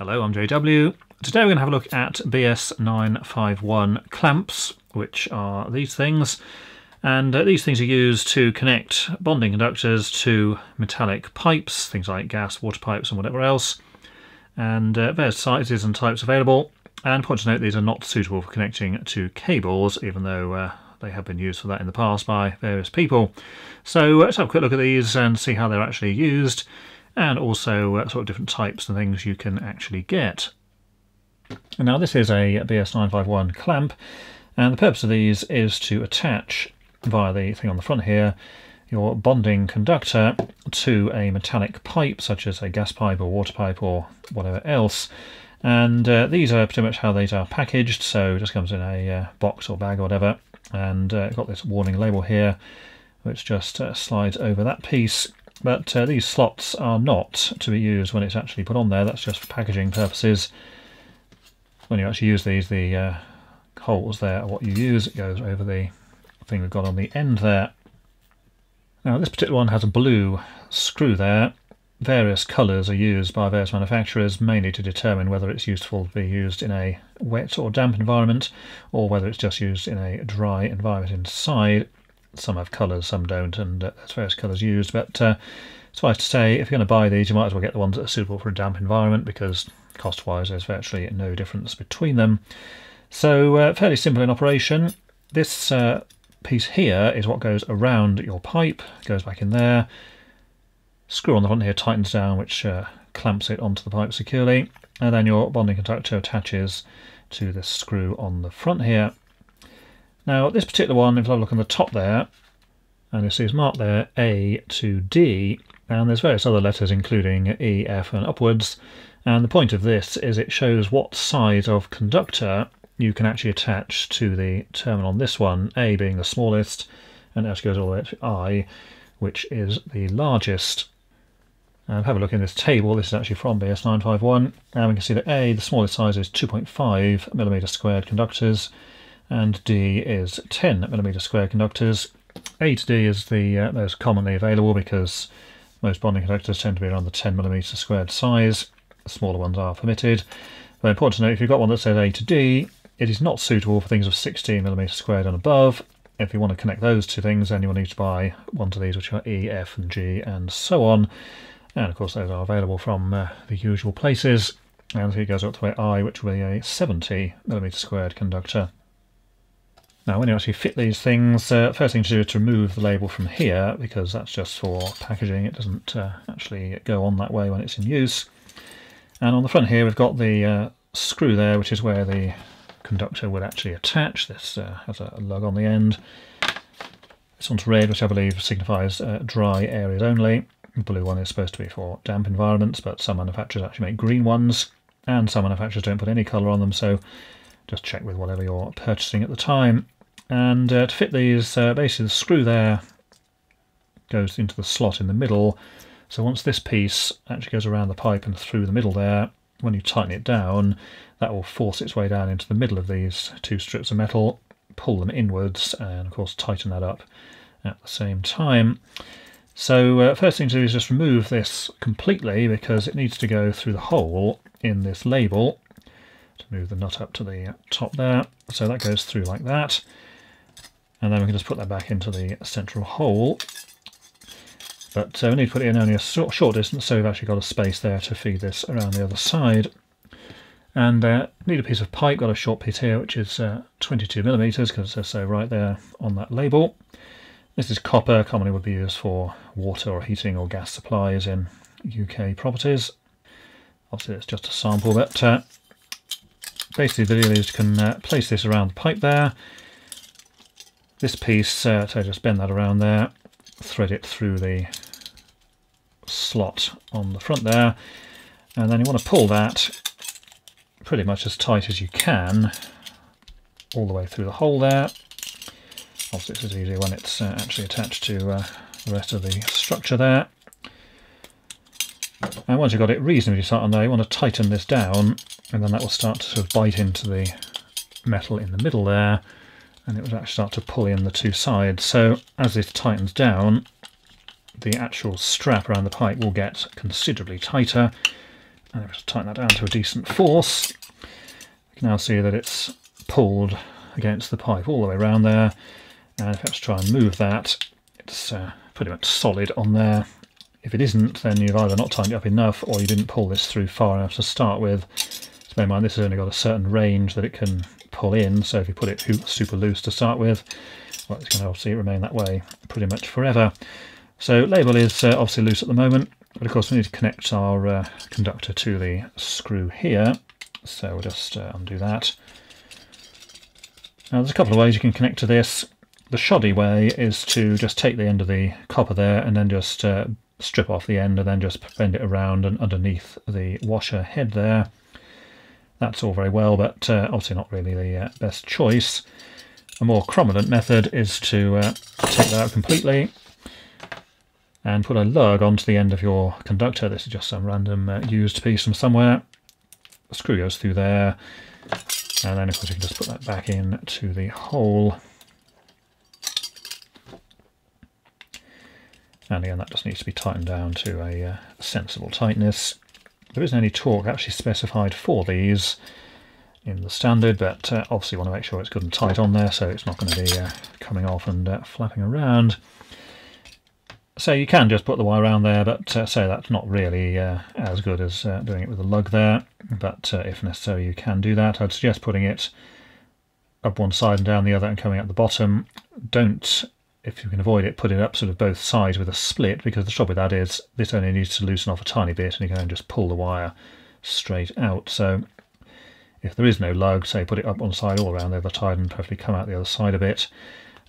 Hello, I'm JW. Today we're going to have a look at BS951 clamps, which are these things. And uh, these things are used to connect bonding conductors to metallic pipes, things like gas, water pipes and whatever else. And uh, various sizes and types available. And point to note these are not suitable for connecting to cables, even though uh, they have been used for that in the past by various people. So uh, let's have a quick look at these and see how they're actually used and also uh, sort of different types and things you can actually get. Now this is a BS951 clamp and the purpose of these is to attach via the thing on the front here your bonding conductor to a metallic pipe such as a gas pipe or water pipe or whatever else. And uh, these are pretty much how these are packaged. So it just comes in a uh, box or bag or whatever. And uh, got this warning label here which just uh, slides over that piece but uh, these slots are not to be used when it's actually put on there, that's just for packaging purposes. When you actually use these, the uh, holes there are what you use, it goes over the thing we've got on the end there. Now this particular one has a blue screw there. Various colours are used by various manufacturers, mainly to determine whether it's useful to be used in a wet or damp environment, or whether it's just used in a dry environment inside some have colours, some don't, and uh, there's various colours used. But uh, suffice to say, if you're going to buy these, you might as well get the ones that are suitable for a damp environment because cost-wise there's virtually no difference between them. So uh, fairly simple in operation. This uh, piece here is what goes around your pipe, goes back in there. Screw on the front here tightens down, which uh, clamps it onto the pipe securely. And then your bonding conductor attaches to this screw on the front here. Now this particular one, if I look on the top there, and you see it's marked there A to D, and there's various other letters including E, F and upwards, and the point of this is it shows what size of conductor you can actually attach to the terminal on this one, A being the smallest, and it goes all the way to I, which is the largest. And have a look in this table, this is actually from BS951, and we can see that A, the smallest size is 2.5 millimeter squared conductors, and D is 10 millimeter square conductors. A to D is the uh, most commonly available because most bonding conductors tend to be around the 10 millimeter squared size. The smaller ones are permitted. But important to note, if you've got one that says A to D, it is not suitable for things of 16 millimeter squared and above. If you want to connect those two things, then you will need to buy one of these, which are E, F, and G, and so on. And of course, those are available from uh, the usual places. And here goes up to I, which will be a 70 millimeter squared conductor. Now when you actually fit these things, uh, first thing to do is to remove the label from here because that's just for packaging, it doesn't uh, actually go on that way when it's in use. And on the front here we've got the uh, screw there which is where the conductor would actually attach. This uh, has a lug on the end. This one's red which I believe signifies uh, dry areas only. The blue one is supposed to be for damp environments but some manufacturers actually make green ones and some manufacturers don't put any colour on them so just check with whatever you're purchasing at the time. And uh, to fit these, uh, basically the screw there goes into the slot in the middle. So once this piece actually goes around the pipe and through the middle there, when you tighten it down, that will force its way down into the middle of these two strips of metal, pull them inwards, and of course tighten that up at the same time. So uh, first thing to do is just remove this completely because it needs to go through the hole in this label. To move the nut up to the top there. So that goes through like that and then we can just put that back into the central hole. But uh, we need to put it in only a short, distance, so we've actually got a space there to feed this around the other side. And uh, need a piece of pipe, got a short piece here, which is uh, 22 millimeters, because it says so right there on that label. This is copper, commonly would be used for water or heating or gas supplies in UK properties. Obviously it's just a sample, but uh, basically the deal is you can uh, place this around the pipe there, this piece, uh, so just bend that around there, thread it through the slot on the front there, and then you want to pull that pretty much as tight as you can all the way through the hole there. Obviously it's easier when it's uh, actually attached to uh, the rest of the structure there. And once you've got it reasonably tight on there, you want to tighten this down, and then that will start to sort of bite into the metal in the middle there, and it would actually start to pull in the two sides. So as this tightens down, the actual strap around the pipe will get considerably tighter. And if I tighten that down to a decent force, you can now see that it's pulled against the pipe all the way around there. And if I try and move that, it's uh, pretty much solid on there. If it isn't, then you've either not tightened it up enough or you didn't pull this through far enough to start with. So bear in mind this has only got a certain range that it can pull in, so if you put it super loose to start with, well, it's going to obviously remain that way pretty much forever. So label is uh, obviously loose at the moment, but of course we need to connect our uh, conductor to the screw here. So we'll just uh, undo that. Now there's a couple of ways you can connect to this. The shoddy way is to just take the end of the copper there and then just uh, strip off the end and then just bend it around and underneath the washer head there. That's all very well, but uh, obviously not really the uh, best choice. A more prominent method is to uh, take that out completely and put a lug onto the end of your conductor. This is just some random uh, used piece from somewhere. The screw goes through there, and then of course you can just put that back in to the hole. And again, that just needs to be tightened down to a uh, sensible tightness. There isn't any torque actually specified for these in the standard, but uh, obviously you want to make sure it's good and tight on there so it's not going to be uh, coming off and uh, flapping around. So you can just put the wire around there, but uh, say that's not really uh, as good as uh, doing it with a lug there, but if necessary you can do that. I'd suggest putting it up one side and down the other and coming up the bottom. Don't if you can avoid it, put it up sort of both sides with a split because the trouble with that is this only needs to loosen off a tiny bit and you can just pull the wire straight out. So if there is no lug, say put it up one side all around the other side and perfectly come out the other side a bit.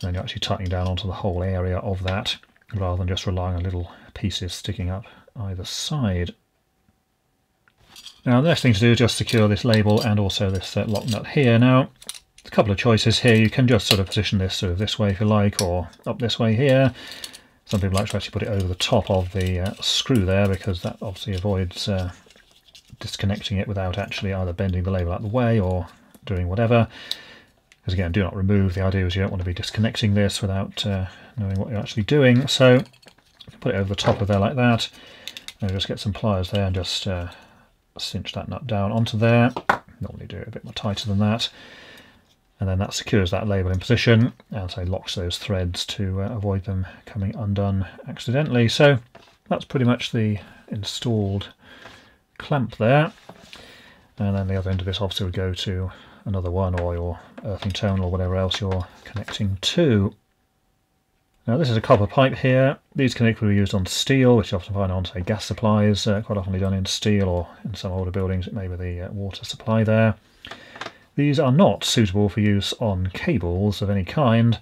And then you're actually tightening down onto the whole area of that rather than just relying on little pieces sticking up either side. Now the next thing to do is just secure this label and also this uh, lock nut here. Now a couple of choices here. You can just sort of position this sort of this way if you like, or up this way here. Some people like to actually put it over the top of the uh, screw there because that obviously avoids uh, disconnecting it without actually either bending the label out of the way or doing whatever. Because again, do not remove. The idea is you don't want to be disconnecting this without uh, knowing what you're actually doing. So put it over the top of there like that. And just get some pliers there and just uh, cinch that nut down onto there. Normally do it a bit more tighter than that and then that secures that label in position and so locks those threads to uh, avoid them coming undone accidentally. So that's pretty much the installed clamp there and then the other end of this obviously would go to another one or your earthing terminal or whatever else you're connecting to. Now this is a copper pipe here. These equally be used on steel, which you often find on say gas supplies, uh, quite often done in steel or in some older buildings it may be the uh, water supply there. These are not suitable for use on cables of any kind.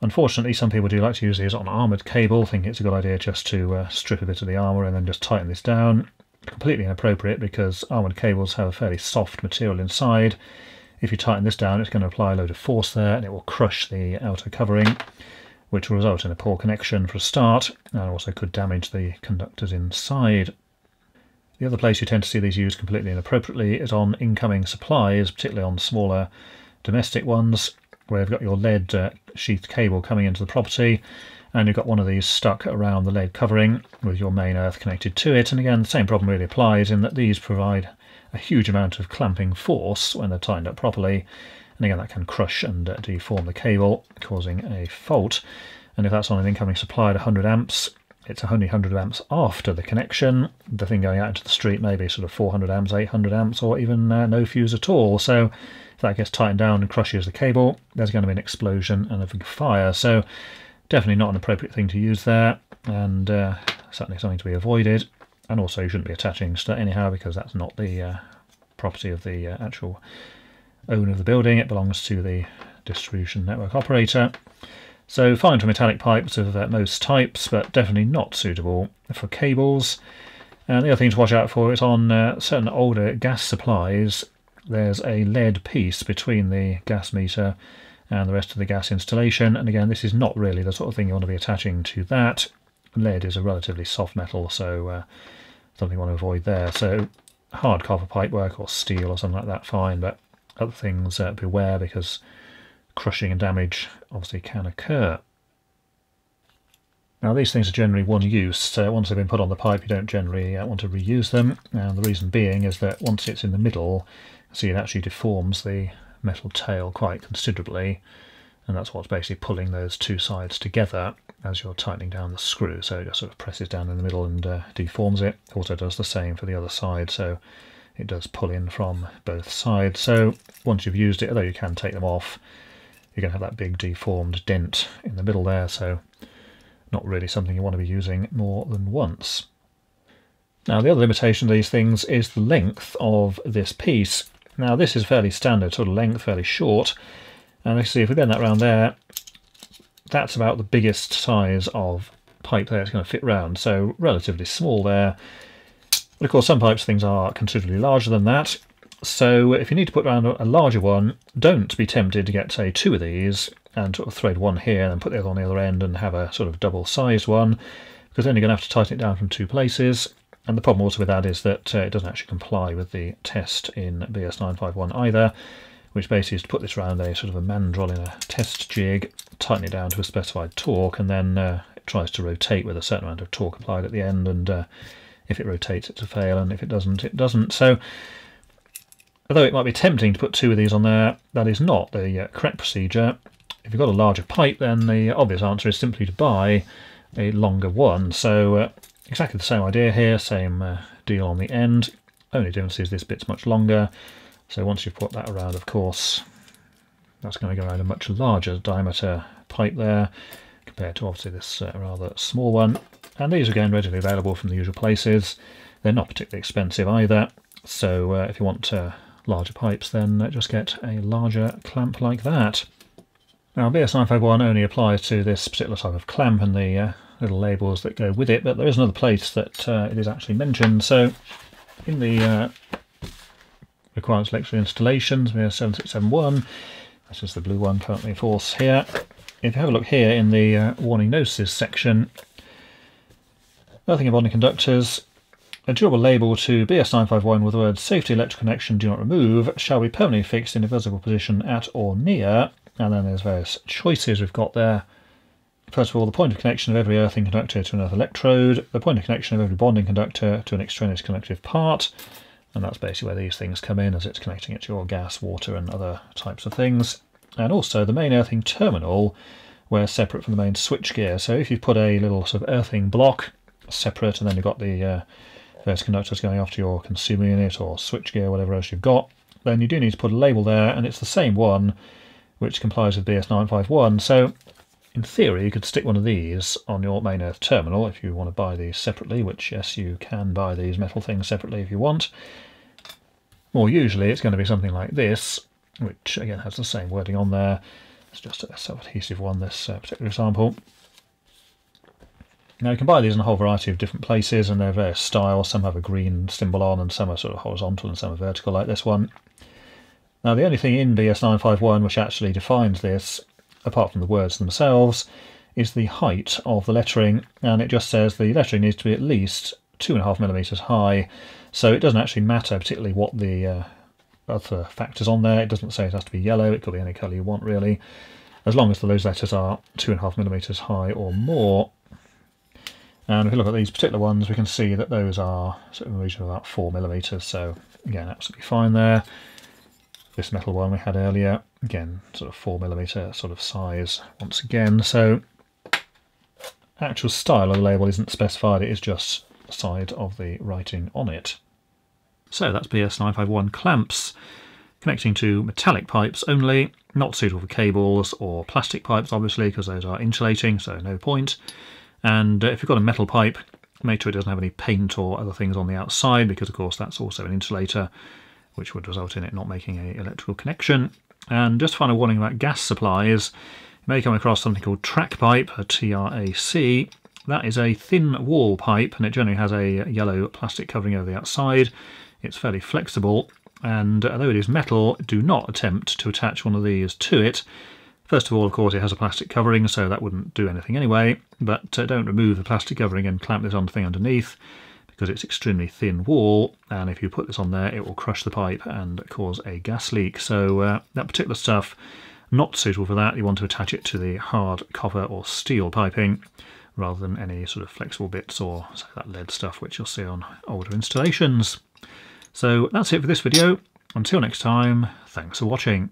Unfortunately, some people do like to use these on armoured cable, thinking it's a good idea just to uh, strip a bit of the armour and then just tighten this down. Completely inappropriate because armoured cables have a fairly soft material inside. If you tighten this down, it's going to apply a load of force there and it will crush the outer covering, which will result in a poor connection for a start and also could damage the conductors inside. The other place you tend to see these used completely inappropriately is on incoming supplies, particularly on smaller domestic ones, where you've got your lead uh, sheathed cable coming into the property, and you've got one of these stuck around the lead covering with your main earth connected to it. And again, the same problem really applies in that these provide a huge amount of clamping force when they're tightened up properly. And again, that can crush and uh, deform the cable, causing a fault. And if that's on an incoming supply at 100 amps, it's only 100 amps after the connection. The thing going out into the street may be sort of 400 amps, 800 amps, or even uh, no fuse at all. So if that gets tightened down and crushes the cable, there's going to be an explosion and a big fire. So definitely not an appropriate thing to use there, and uh, certainly something to be avoided. And also you shouldn't be attaching stuff anyhow because that's not the uh, property of the uh, actual owner of the building. It belongs to the distribution network operator. So fine for metallic pipes of uh, most types, but definitely not suitable for cables. And the other thing to watch out for is on uh, certain older gas supplies, there's a lead piece between the gas meter and the rest of the gas installation. And again, this is not really the sort of thing you want to be attaching to that. Lead is a relatively soft metal, so uh, something you want to avoid there. So hard copper pipework or steel or something like that, fine, but other things, uh, beware because crushing and damage obviously can occur. Now these things are generally one use, so once they've been put on the pipe you don't generally uh, want to reuse them. And the reason being is that once it's in the middle, see it actually deforms the metal tail quite considerably and that's what's basically pulling those two sides together as you're tightening down the screw. So it just sort of presses down in the middle and uh, deforms it. Also does the same for the other side, so it does pull in from both sides. So once you've used it, although you can take them off, you're going to have that big deformed dent in the middle there, so not really something you want to be using more than once. Now the other limitation of these things is the length of this piece. Now this is fairly standard sort of length, fairly short, and you see if we bend that around there, that's about the biggest size of pipe there it's going to fit round, so relatively small there. But of course some pipes things are considerably larger than that, so if you need to put around a larger one, don't be tempted to get say two of these and sort of thread one here and put the other on the other end and have a sort of double sized one, because then you're going to have to tighten it down from two places. And the problem also with that is that uh, it doesn't actually comply with the test in BS951 either which basically is to put this around a sort of a mandrel in a test jig, tighten it down to a specified torque, and then uh, it tries to rotate with a certain amount of torque applied at the end, and uh, if it rotates it's a fail, and if it doesn't, it doesn't. So although it might be tempting to put two of these on there, that is not the uh, correct procedure. If you've got a larger pipe, then the obvious answer is simply to buy a longer one. So uh, exactly the same idea here, same uh, deal on the end. Only difference is this bit's much longer. So once you've put that around, of course, that's going to go around a much larger diameter pipe there compared to obviously this uh, rather small one. And these are again readily available from the usual places. They're not particularly expensive either. So uh, if you want uh, larger pipes, then uh, just get a larger clamp like that. Now BS951 only applies to this particular type of clamp and the uh, little labels that go with it, but there is another place that uh, it is actually mentioned. So in the requires electrical installations. We have 7671. This is the blue one currently force here. If you have a look here in the uh, warning notices section, nothing about bonding conductors. A durable label to BS951 with the words safety electrical connection do not remove shall be permanently fixed in a visible position at or near. And then there's various choices we've got there. First of all, the point of connection of every earthing conductor to another electrode, the point of connection of every bonding conductor to an extraneous conductive part, and that's basically where these things come in as it's connecting it to your gas, water and other types of things. And also the main earthing terminal where separate from the main switchgear. So if you put a little sort of earthing block separate and then you've got the uh, various conductors going off to your consumer unit or switchgear, whatever else you've got, then you do need to put a label there and it's the same one which complies with BS951. So in theory, you could stick one of these on your main earth terminal if you want to buy these separately, which yes, you can buy these metal things separately if you want. More usually it's going to be something like this, which again has the same wording on there. It's just a self-adhesive one, this uh, particular example. Now you can buy these in a whole variety of different places and they're various styles. Some have a green symbol on and some are sort of horizontal and some are vertical like this one. Now the only thing in BS951 which actually defines this, apart from the words themselves, is the height of the lettering and it just says the lettering needs to be at least two and a half millimeters high so it doesn't actually matter particularly what the uh, other factors on there. It doesn't say it has to be yellow. It could be any colour you want really, as long as those letters are two and a half millimeters high or more. And if we look at these particular ones, we can see that those are sort of in the region of about four millimeters. So again, absolutely fine there. This metal one we had earlier, again, sort of four millimeter sort of size once again. So actual style of the label isn't specified. It is just the side of the writing on it. So that's BS951 clamps connecting to metallic pipes only, not suitable for cables or plastic pipes obviously because those are insulating so no point. And uh, if you've got a metal pipe make sure it doesn't have any paint or other things on the outside because of course that's also an insulator which would result in it not making a electrical connection. And just final warning about gas supplies, you may come across something called TracPipe, a TRAC. That is a thin wall pipe and it generally has a yellow plastic covering over the outside it's fairly flexible, and although it is metal, do not attempt to attach one of these to it. First of all, of course, it has a plastic covering, so that wouldn't do anything anyway, but uh, don't remove the plastic covering and clamp this on the thing underneath, because it's extremely thin wall, and if you put this on there, it will crush the pipe and cause a gas leak. So uh, that particular stuff, not suitable for that. You want to attach it to the hard copper or steel piping, rather than any sort of flexible bits or that lead stuff which you'll see on older installations. So that's it for this video. Until next time, thanks for watching.